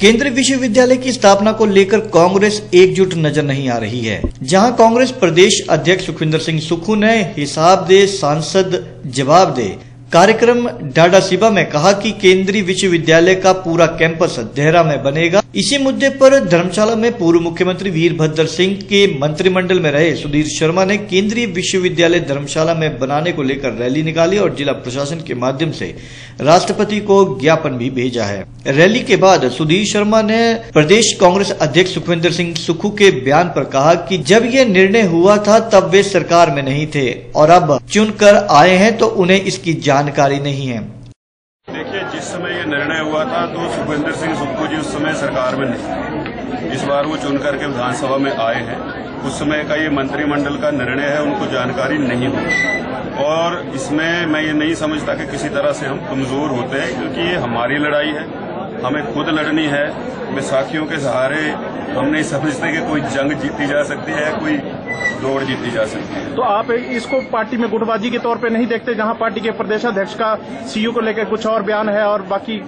केंद्रीय विश्वविद्यालय की स्थापना को लेकर कांग्रेस एकजुट नज़र नहीं आ रही है, जहाँ कांग्रेस प्रदेश अध्यक्ष सुखविंदर सिंह सुक्खू ने हिसाब दे, सांसद जवाब दे। कार्यक्रम डाडा सिबा में कहा कि केंद्रीय विश्वविद्यालय का पूरा कैंपस देहरा में बनेगा। इसी मुद्दे पर धर्मशाला में पूर्व मुख्यमंत्री वीरभद्र सिंह के मंत्रिमंडल में रहे सुधीर शर्मा ने केंद्रीय विश्वविद्यालय धर्मशाला में बनाने को लेकर रैली निकाली और जिला प्रशासन के माध्यम से राष्ट्रपति को ज्ञापन भी भेजा है। रैली के बाद सुधीर शर्मा ने प्रदेश कांग्रेस अध्यक्ष सुखविंदर सिंह सुखू के बयान पर कहा कि जब ये निर्णय हुआ था, तब वे सरकार में नहीं थे और अब चुनकर आए हैं तो उन्हें इसकी जानकारी नहीं है देखिए जिस समय ये निर्णय हुआ था तो सुखविंदर सिंह सुक्खू जी उस समय सरकार में नहीं इस बार वो चुन करके विधानसभा में आए हैं। उस समय का ये मंत्रिमंडल का निर्णय है, उनको जानकारी नहीं हुई और इसमें मैं ये नहीं समझता कि किसी तरह से हम कमज़ोर होते हैं, क्योंकि ये हमारी लड़ाई है, हमें खुद लड़नी है। बैसाखियों के सहारे, हम नहीं समझते कि कोई जंग जीती जा सकती है कोई दौड़ जीती जा सकती है। तो आप इसको पार्टी में गुटबाजी के तौर पे नहीं देखते जहाँ पार्टी के प्रदेश अध्यक्ष का सीयू को लेकर कुछ और बयान है और बाकी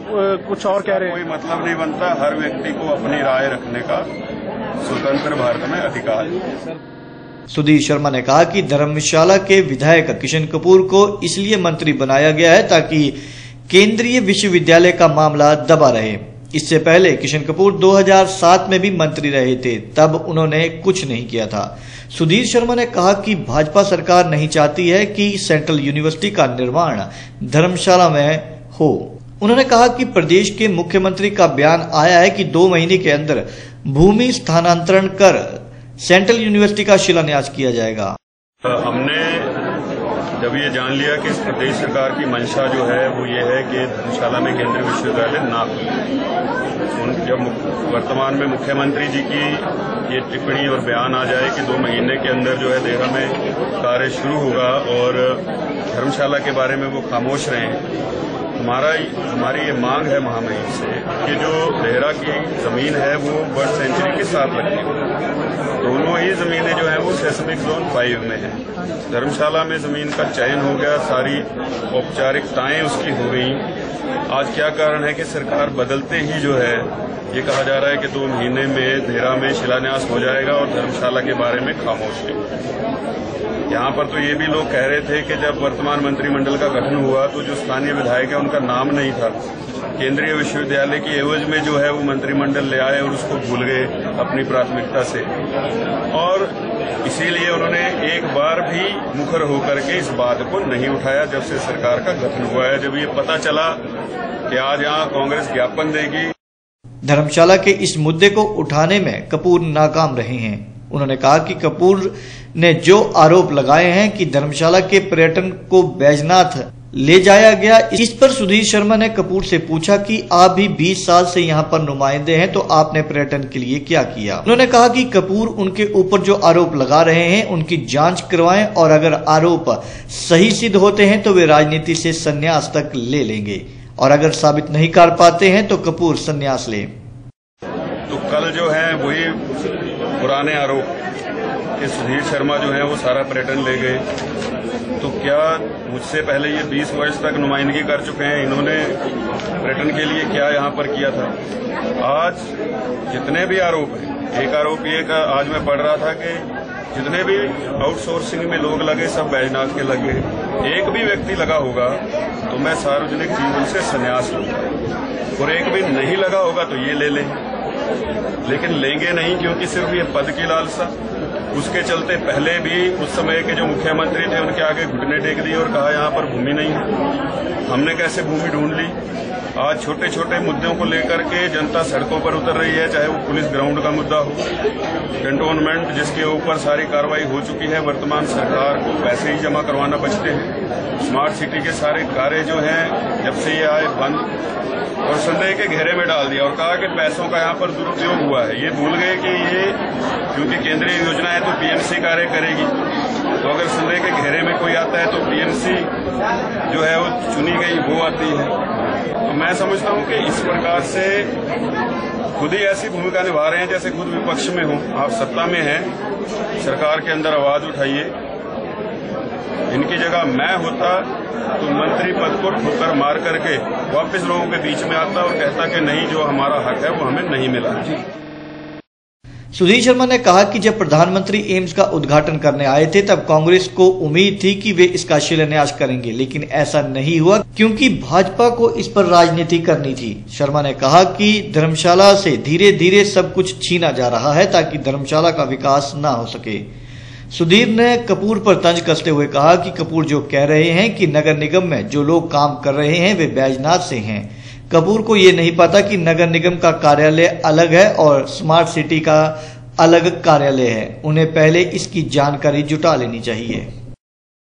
कुछ और कह रहे हैं? कोई मतलब नहीं बनता। हर व्यक्ति को अपनी राय रखने का स्वतंत्र भारत में अधिकार सुधीर शर्मा ने कहा कि धर्मशाला के विधायक किशन कपूर को इसलिए मंत्री बनाया गया है ताकि केंद्रीय विश्वविद्यालय का मामला दबा रहे। इससे पहले किशन कपूर 2007 में भी मंत्री रहे थे, तब उन्होंने कुछ नहीं किया था। सुधीर शर्मा ने कहा कि भाजपा सरकार नहीं चाहती है कि सेंट्रल यूनिवर्सिटी का निर्माण धर्मशाला में हो। उन्होंने कहा कि प्रदेश के मुख्यमंत्री का बयान आया है कि दो महीने के अंदर भूमि स्थानांतरण कर सेंट्रल यूनिवर्सिटी का शिलान्यास किया जाएगा। हमने जब ये जान लिया कि प्रदेश सरकार की मंशा जो है, वो ये है कि धर्मशाला में केंद्रीय विश्वविद्यालय ना खुले जब वर्तमान में मुख्यमंत्री जी की ये टिप्पणी और बयान आ जाए कि दो महीने के अंदर जो है देहरा में कार्य शुरू होगा और धर्मशाला के बारे में वो खामोश रहे हमारा हमारी ये मांग है महामहिम से कि जो देहरा की ज़मीन है वो बर्ड सेंचुरी के साथ लगती है। दोनों ही जमीनें जो है वो सेसमिक जोन फाइव में है। धर्मशाला में ज़मीन का चयन हो गया, सारी औपचारिकताएँ उसकी हो गई। आज क्या कारण है कि सरकार बदलते ही जो है, ये कहा जा रहा है कि दो महीने में देहरा में शिलान्यास हो जाएगा और धर्मशाला के बारे में खामोश यहाँ पर तो ये भी लोग कह रहे थे कि जब वर्तमान मंत्रिमंडल का गठन हुआ तो जो स्थानीय विधायक है उनका नाम नहीं था। केंद्रीय विश्वविद्यालय की एवज में जो है वो मंत्रिमंडल ले आए और उसको भूल गए। अपनी प्राथमिकता से। और इसीलिए उन्होंने एक बार भी मुखर होकर के इस बात को नहीं उठाया जब से सरकार का गठन हुआ है। जब ये पता चला कि आज यहाँ कांग्रेस ज्ञापन देगी। धर्मशाला के इस मुद्दे को उठाने में कपूर नाकाम रहे हैं। उन्होंने कहा कि कपूर ने जो आरोप लगाए हैं कि धर्मशाला के पर्यटन को बैजनाथ ले जाया गया। इस पर सुधीर शर्मा ने कपूर से पूछा कि आप भी 20 साल से यहाँ पर नुमाइंदे हैं तो आपने पर्यटन के लिए क्या किया? उन्होंने कहा कि कपूर उनके ऊपर जो आरोप लगा रहे हैं, उनकी जाँच करवाएँ और अगर आरोप सही सिद्ध होते हैं तो वे राजनीति से संन्यास तक ले लेंगे। और अगर साबित नहीं कर पाते हैं तो कपूर संन्यास ले। तो कल जो है, वही पुराने आरोप। कि सुधीर शर्मा जो है, वो सारा पर्यटन ले गए। तो क्या मुझसे पहले ये 20 वर्ष तक नुमाइंदगी कर चुके हैं? इन्होंने पर्यटन के लिए क्या यहाँ पर किया था? आज जितने भी आरोप हैं, एक आरोप ये का आज मैं पढ़ रहा था कि जितने भी आउटसोर्सिंग में लोग लगे, सब बैजनाथ के लगे। एक भी व्यक्ति लगा होगा तो मैं सार्वजनिक जीवन से संन्यास लूँगा और एक भी नहीं लगा होगा तो ये ले लें। लेकिन लेंगे नहीं, क्योंकि सिर्फ़ ये पद की लालसा। उसके चलते पहले भी उस समय के जो मुख्यमंत्री थे, उनके आगे घुटने टेक दिए और कहा, यहाँ पर भूमि नहीं है। हमने कैसे भूमि ढूंढ ली? आज छोटे छोटे मुद्दों को लेकर के जनता सड़कों पर उतर रही है, चाहे वो पुलिस ग्राउंड का मुद्दा हो कंटोनमेंट जिसके ऊपर सारी कार्रवाई हो चुकी है, वर्तमान सरकार को पैसे ही जमा करवाना बचते हैं। स्मार्ट सिटी के सारे कार्य जो हैं, जब से ये आए बंद, और संदेह के घेरे में डाल दिया और कहा कि पैसों का यहाँ पर दुरुपयोग हुआ है। ये भूल गए कि ये, क्योंकि केंद्रीय योजना है तो पीएमसी कार्य करेगी। तो अगर संदेह के घेरे में कोई आता है तो पीएमसी जो है वो चुनी गई, वो आती है। तो मैं समझता हूँ कि इस प्रकार से खुद ही ऐसी भूमिका निभा रहे हैं जैसे खुद विपक्ष में हो। आप सत्ता में हैं, सरकार के अंदर आवाज़ उठाइए। इनकी जगह मैं होता तो मंत्री पद को ठोकर मार करके वापस लोगों के बीच में आता और कहता कि नहीं, जो हमारा हक है वो हमें नहीं मिला। सुधीर शर्मा ने कहा कि जब प्रधानमंत्री एम्स का उद्घाटन करने आए थे, तब कांग्रेस को उम्मीद थी कि वे इसका शिलान्यास करेंगे, लेकिन ऐसा नहीं हुआ क्योंकि भाजपा को इस पर राजनीति करनी थी। शर्मा ने कहा कि धर्मशाला से धीरे धीरे सब कुछ छीना जा रहा है ताकि धर्मशाला का विकास न हो सके। सुधीर ने कपूर पर तंज कसते हुए कहा कि कपूर जो कह रहे हैं कि नगर निगम में जो लोग काम कर रहे हैं, वे बैजनाथ से हैं। कपूर को ये नहीं पता कि नगर निगम का कार्यालय अलग है और स्मार्ट सिटी का अलग कार्यालय है। उन्हें पहले इसकी जानकारी जुटा लेनी चाहिए।